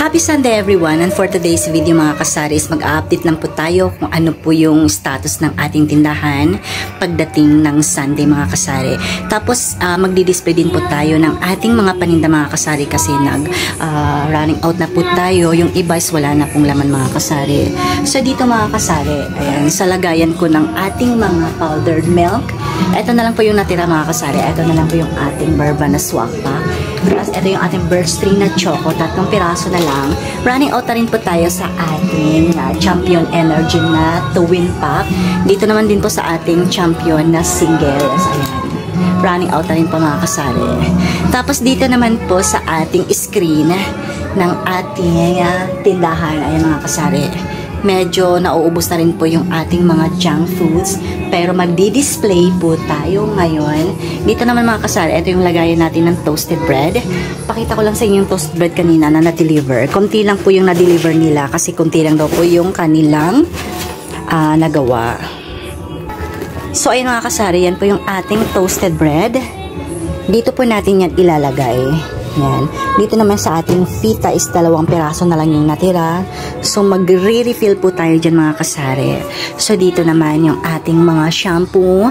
Happy Sunday everyone and for today's video mga kasari is mag-update lang po tayo kung ano po yung status ng ating tindahan pagdating ng Sunday mga kasari. Tapos uh, magdi-display din po tayo ng ating mga paninda mga kasari kasi nag uh, running out na po tayo. Yung iba wala na pong laman mga kasari. So dito mga kasari, ayan, sa lagayan ko ng ating mga powdered milk. Ito na lang po yung natira mga kasari. Ito na lang po yung ating barba na swak pack. Tapos ito yung ating birch string na choco. Tatlong piraso na lang running out na rin po tayo sa ating uh, champion energy na to win pack. Dito naman din po sa ating champion na singles. Ayan. Running out na rin po mga kasali. Tapos dito naman po sa ating screen ng ating uh, tindahan. Ayan mga kasari medyo nauubos na rin po yung ating mga junk foods. Pero magdi-display po tayo ngayon. Dito naman mga kasari, ito yung lagayan natin ng toasted bread. Pakita ko lang sa inyo yung toasted bread kanina na na-deliver. Konti lang po yung na-deliver nila kasi konti lang daw po yung kanilang uh, nagawa. So ayun mga kasari, yan po yung ating toasted bread. Dito po natin yan ilalagay. Yan. Dito naman sa ating fita is dalawang piraso na lang yung natira. So magre-refill po tayo dyan mga kasari. So dito naman yung ating mga shampoo.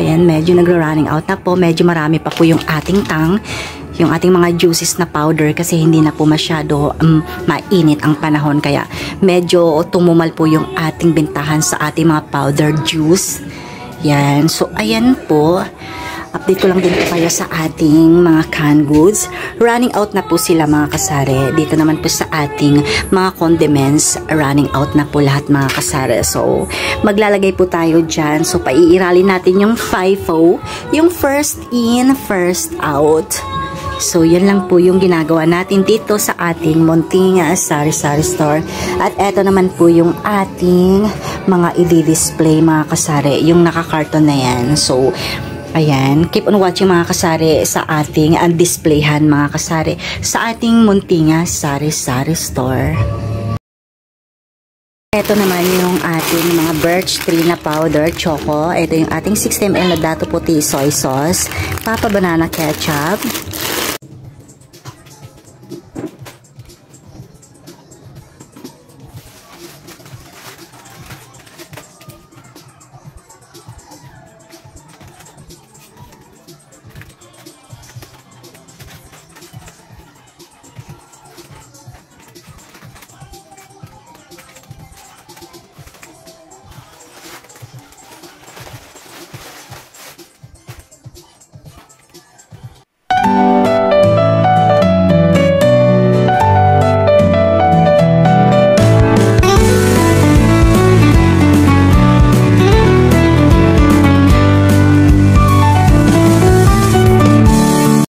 Ayan, medyo nagro-running out na po. Medyo marami pa po yung ating tang yung ating mga juices na powder kasi hindi na po masyado um, mainit ang panahon kaya medyo tumumal po yung ating bintahan sa ating mga powder juice yan so ayan po Update ko lang din po kayo sa ating mga canned goods. Running out na po sila mga kasare. Dito naman po sa ating mga condiments, running out na po lahat mga kasare. So, maglalagay po tayo dyan. So, paiiralin natin yung FIFO, yung first in, first out. So, yan lang po yung ginagawa natin dito sa ating Montinga Sari Sari Store. At eto naman po yung ating mga i-display mga kasare. Yung nakakarton na yan. So, Ayan, keep on watching mga kasari sa ating uh, displayhan mga kasari sa ating Muntinga Sari Sari Store. Ito naman yung ating mga birch tree na powder choco. Ito yung ating 60ml na dato puti soy sauce, papa banana ketchup,